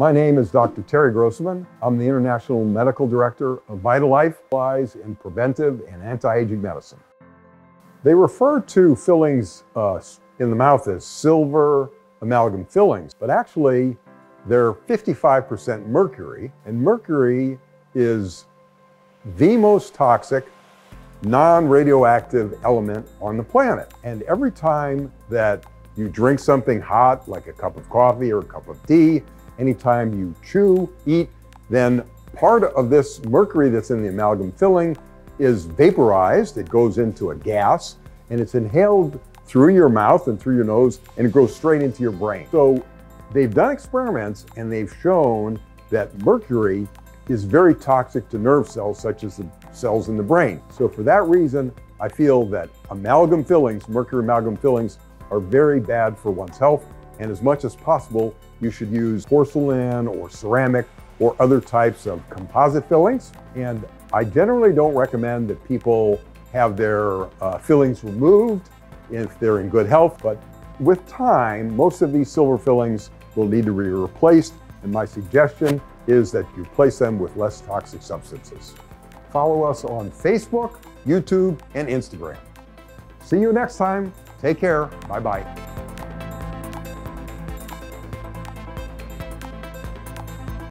My name is Dr. Terry Grossman. I'm the International Medical Director of VitalLife, lies in preventive and anti-aging medicine. They refer to fillings uh, in the mouth as silver amalgam fillings, but actually they're 55% mercury, and mercury is the most toxic non-radioactive element on the planet. And every time that you drink something hot, like a cup of coffee or a cup of tea, anytime you chew, eat, then part of this mercury that's in the amalgam filling is vaporized. It goes into a gas and it's inhaled through your mouth and through your nose and it goes straight into your brain. So they've done experiments and they've shown that mercury is very toxic to nerve cells such as the cells in the brain. So for that reason, I feel that amalgam fillings, mercury amalgam fillings, are very bad for one's health. And as much as possible, you should use porcelain or ceramic or other types of composite fillings. And I generally don't recommend that people have their uh, fillings removed if they're in good health, but with time, most of these silver fillings will need to be replaced. And my suggestion is that you replace them with less toxic substances. Follow us on Facebook, YouTube, and Instagram. See you next time. Take care. Bye bye.